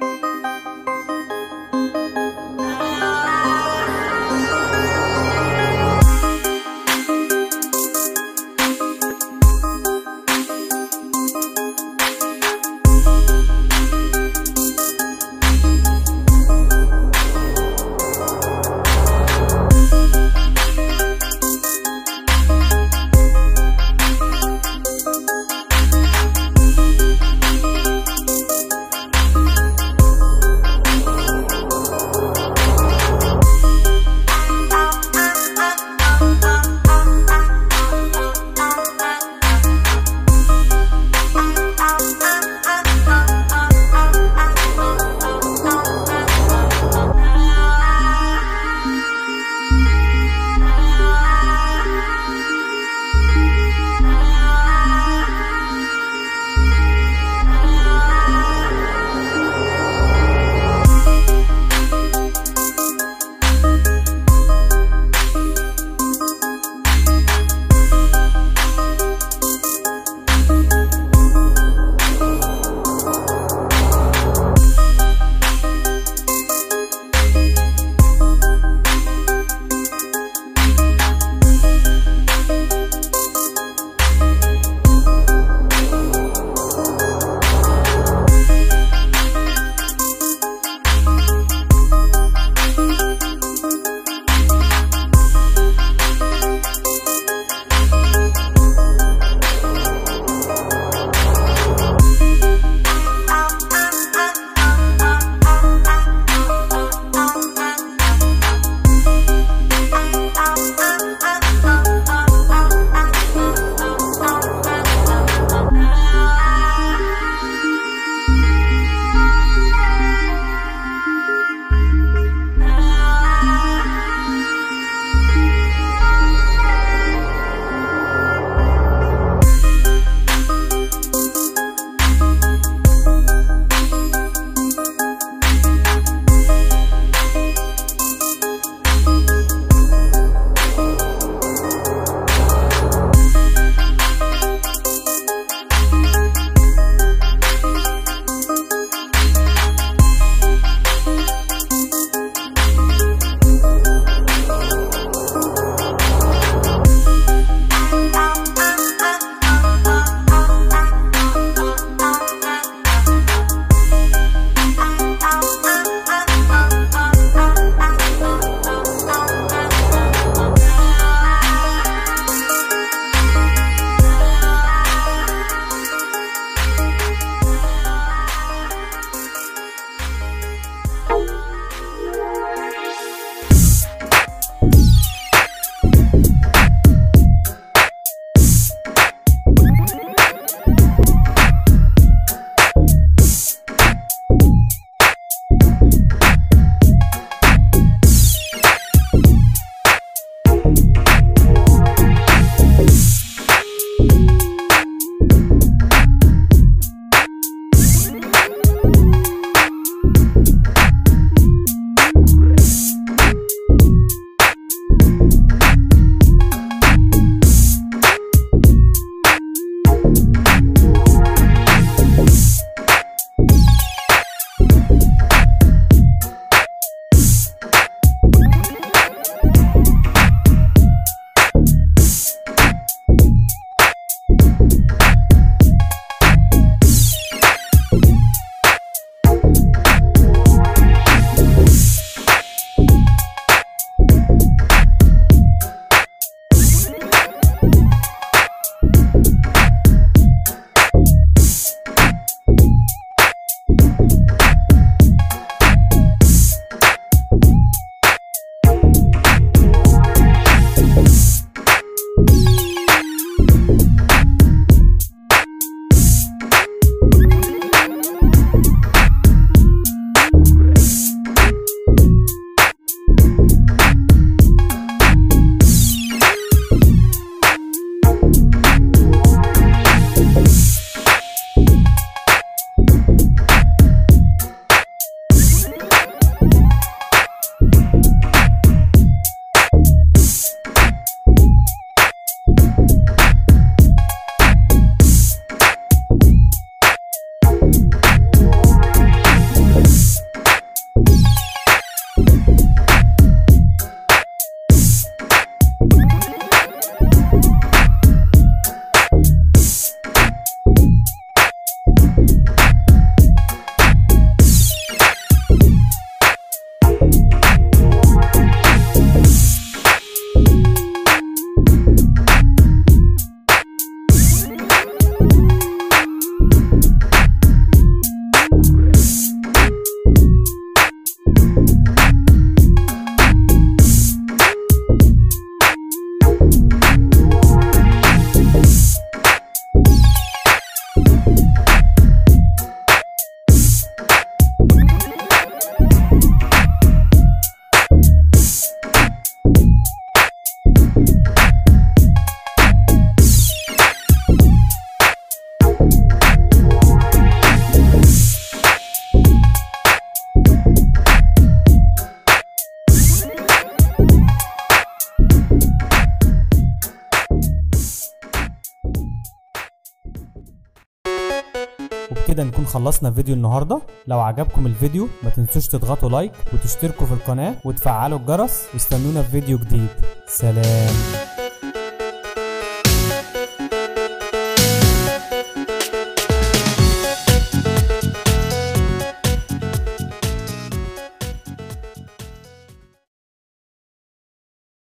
Música وبكده نكون خلصنا فيديو النهارده. لو عجبكم الفيديو ما تنسوش تضغطوا لايك وتشتركوا في القناة وتفعلوا الجرس واستنونا في فيديو جديد. سلام.